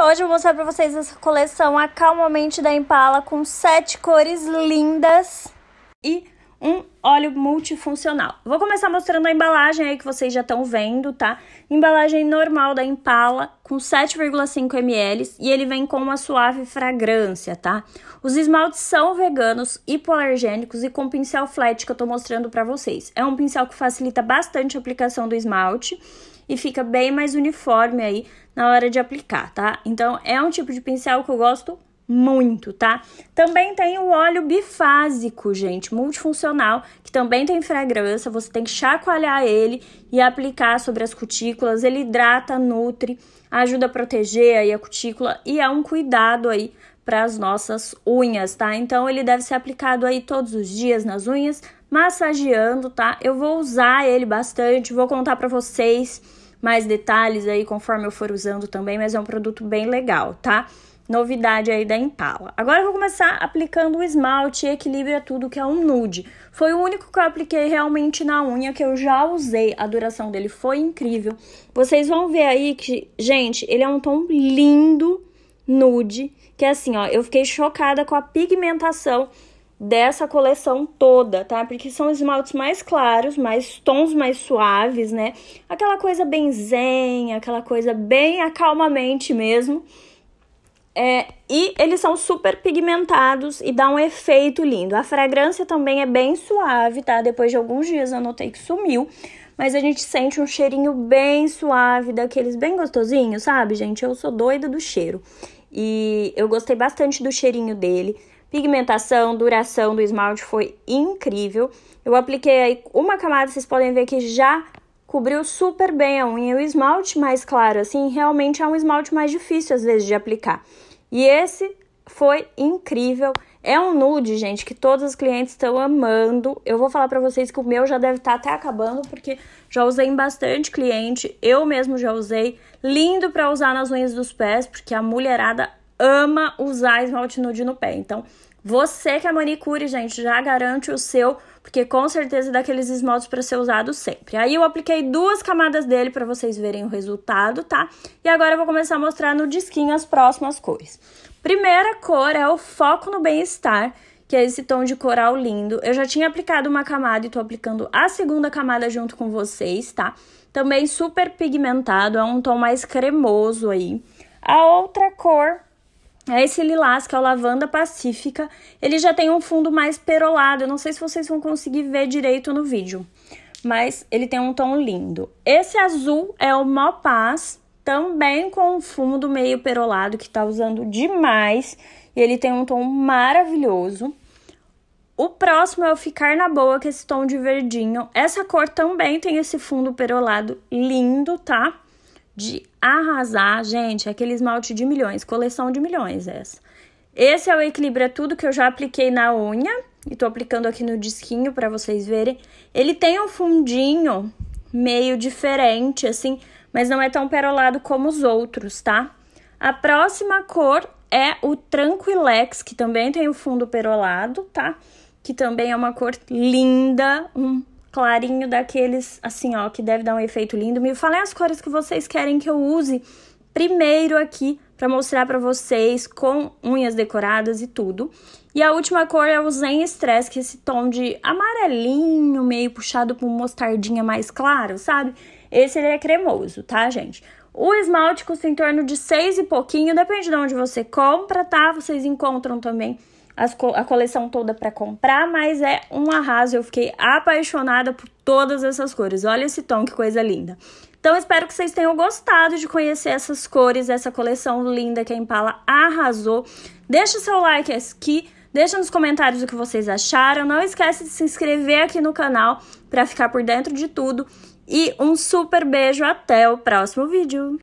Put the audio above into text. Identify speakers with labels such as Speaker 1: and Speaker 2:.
Speaker 1: Hoje eu vou mostrar pra vocês essa coleção Acalmamente da Impala com sete cores lindas e um óleo multifuncional. Vou começar mostrando a embalagem aí que vocês já estão vendo, tá? Embalagem normal da Impala com 7,5 ml e ele vem com uma suave fragrância, tá? Os esmaltes são veganos, hipoalergênicos e com pincel flat que eu tô mostrando pra vocês. É um pincel que facilita bastante a aplicação do esmalte e fica bem mais uniforme aí na hora de aplicar, tá? Então é um tipo de pincel que eu gosto muito, tá? Também tem o óleo bifásico, gente, multifuncional, que também tem fragrância, você tem que chacoalhar ele e aplicar sobre as cutículas, ele hidrata, nutre, ajuda a proteger aí a cutícula e é um cuidado aí para as nossas unhas, tá? Então ele deve ser aplicado aí todos os dias nas unhas, massageando, tá? Eu vou usar ele bastante, vou contar para vocês mais detalhes aí conforme eu for usando também, mas é um produto bem legal, tá? Novidade aí da Impala. Agora eu vou começar aplicando o esmalte equilibra tudo, que é um nude. Foi o único que eu apliquei realmente na unha, que eu já usei. A duração dele foi incrível. Vocês vão ver aí que, gente, ele é um tom lindo, nude, que é assim, ó, eu fiquei chocada com a pigmentação dessa coleção toda, tá? Porque são esmaltes mais claros, mais tons mais suaves, né? Aquela coisa bem zen, aquela coisa bem acalmamente mesmo. É, e eles são super pigmentados e dá um efeito lindo. A fragrância também é bem suave, tá? Depois de alguns dias eu notei que sumiu. Mas a gente sente um cheirinho bem suave, daqueles bem gostosinhos, sabe, gente? Eu sou doida do cheiro. E eu gostei bastante do cheirinho dele. Pigmentação, duração do esmalte foi incrível. Eu apliquei aí uma camada, vocês podem ver que já cobriu super bem a unha. O esmalte mais claro, assim, realmente é um esmalte mais difícil às vezes de aplicar. E esse foi incrível. É um nude, gente, que todos os clientes estão amando. Eu vou falar para vocês que o meu já deve estar tá até acabando, porque já usei em bastante cliente. Eu mesmo já usei. Lindo para usar nas unhas dos pés, porque a mulherada ama usar esmalte nude no pé. Então, você que é manicure, gente, já garante o seu, porque com certeza é daqueles esmaltes para ser usado sempre. Aí eu apliquei duas camadas dele para vocês verem o resultado, tá? E agora eu vou começar a mostrar no disquinho as próximas cores. Primeira cor é o Foco no Bem-Estar, que é esse tom de coral lindo. Eu já tinha aplicado uma camada e tô aplicando a segunda camada junto com vocês, tá? Também super pigmentado, é um tom mais cremoso aí. A outra cor esse lilás, que é o lavanda pacífica, ele já tem um fundo mais perolado. Eu não sei se vocês vão conseguir ver direito no vídeo, mas ele tem um tom lindo. Esse azul é o Mopaz, também com um fundo meio perolado, que tá usando demais. E ele tem um tom maravilhoso. O próximo é o Ficar na Boa, que é esse tom de verdinho. Essa cor também tem esse fundo perolado lindo, tá? De arrasar, gente, aquele esmalte de milhões, coleção de milhões essa. Esse é o Equilibra Tudo que eu já apliquei na unha e tô aplicando aqui no disquinho para vocês verem. Ele tem um fundinho meio diferente, assim, mas não é tão perolado como os outros, tá? A próxima cor é o Tranquilex, que também tem o fundo perolado, tá? Que também é uma cor linda, um clarinho daqueles, assim, ó, que deve dar um efeito lindo. Me falem as cores que vocês querem que eu use primeiro aqui para mostrar para vocês com unhas decoradas e tudo. E a última cor é o Zen Stress, que é esse tom de amarelinho, meio puxado por mostardinha mais claro, sabe? Esse ele é cremoso, tá, gente? O esmalte custa em torno de seis e pouquinho, depende de onde você compra, tá? Vocês encontram também as, a coleção toda para comprar, mas é um arraso. Eu fiquei apaixonada por todas essas cores. Olha esse tom, que coisa linda. Então, espero que vocês tenham gostado de conhecer essas cores, essa coleção linda que a Impala arrasou. Deixa seu like aqui, deixa nos comentários o que vocês acharam. Não esquece de se inscrever aqui no canal para ficar por dentro de tudo. E um super beijo, até o próximo vídeo!